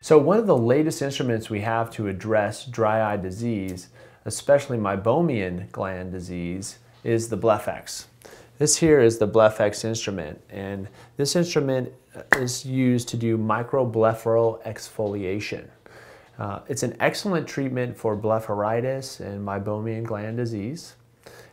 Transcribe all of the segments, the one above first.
So one of the latest instruments we have to address dry eye disease, especially meibomian gland disease, is the BlephEx. This here is the BlephEx instrument, and this instrument is used to do microblepharoexfoliation. Uh, it's an excellent treatment for blepharitis and meibomian gland disease.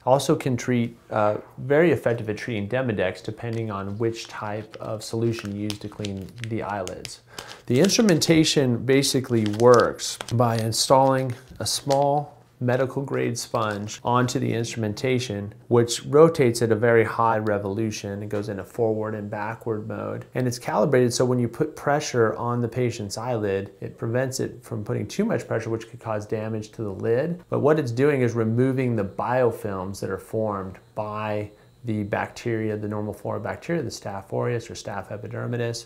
Also can treat, uh, very effective at treating Demodex depending on which type of solution used to clean the eyelids. The instrumentation basically works by installing a small medical grade sponge onto the instrumentation, which rotates at a very high revolution. It goes in a forward and backward mode. And it's calibrated so when you put pressure on the patient's eyelid, it prevents it from putting too much pressure, which could cause damage to the lid. But what it's doing is removing the biofilms that are formed by the bacteria, the normal flora bacteria, the Staph aureus or Staph epidermidis,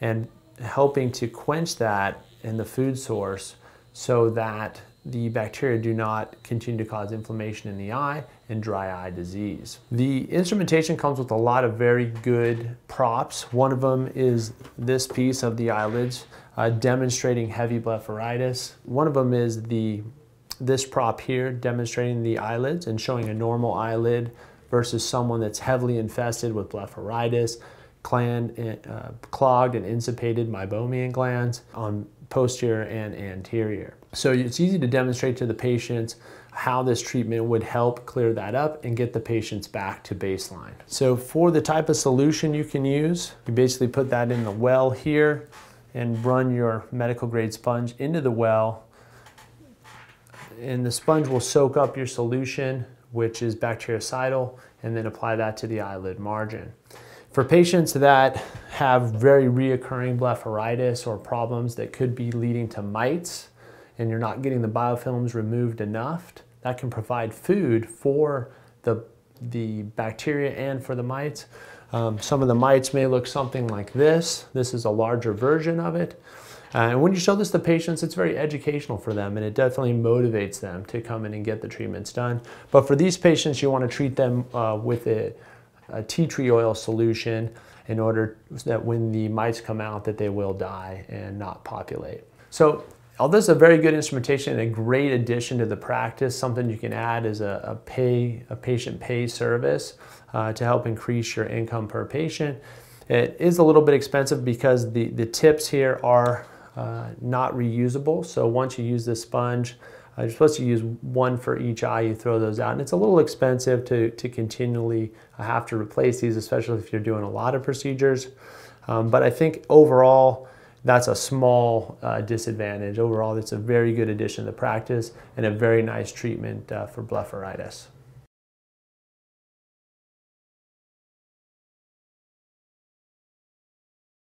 and helping to quench that in the food source so that the bacteria do not continue to cause inflammation in the eye and dry eye disease. The instrumentation comes with a lot of very good props. One of them is this piece of the eyelids uh, demonstrating heavy blepharitis. One of them is the this prop here demonstrating the eyelids and showing a normal eyelid versus someone that's heavily infested with blepharitis, uh, clogged and inspissated meibomian glands on posterior and anterior. So it's easy to demonstrate to the patients how this treatment would help clear that up and get the patients back to baseline. So for the type of solution you can use, you basically put that in the well here and run your medical grade sponge into the well and the sponge will soak up your solution which is bactericidal and then apply that to the eyelid margin. For patients that have very reoccurring blepharitis or problems that could be leading to mites and you're not getting the biofilms removed enough, that can provide food for the, the bacteria and for the mites. Um, some of the mites may look something like this. This is a larger version of it. Uh, and when you show this to patients, it's very educational for them and it definitely motivates them to come in and get the treatments done. But for these patients, you want to treat them uh, with it a tea tree oil solution in order that when the mites come out that they will die and not populate. So although this is a very good instrumentation and a great addition to the practice, something you can add is a, a pay, a patient pay service uh, to help increase your income per patient. It is a little bit expensive because the, the tips here are uh, not reusable. So once you use this sponge, you're supposed to use one for each eye, you throw those out. And it's a little expensive to, to continually have to replace these, especially if you're doing a lot of procedures. Um, but I think overall, that's a small uh, disadvantage. Overall, it's a very good addition to practice and a very nice treatment uh, for blepharitis.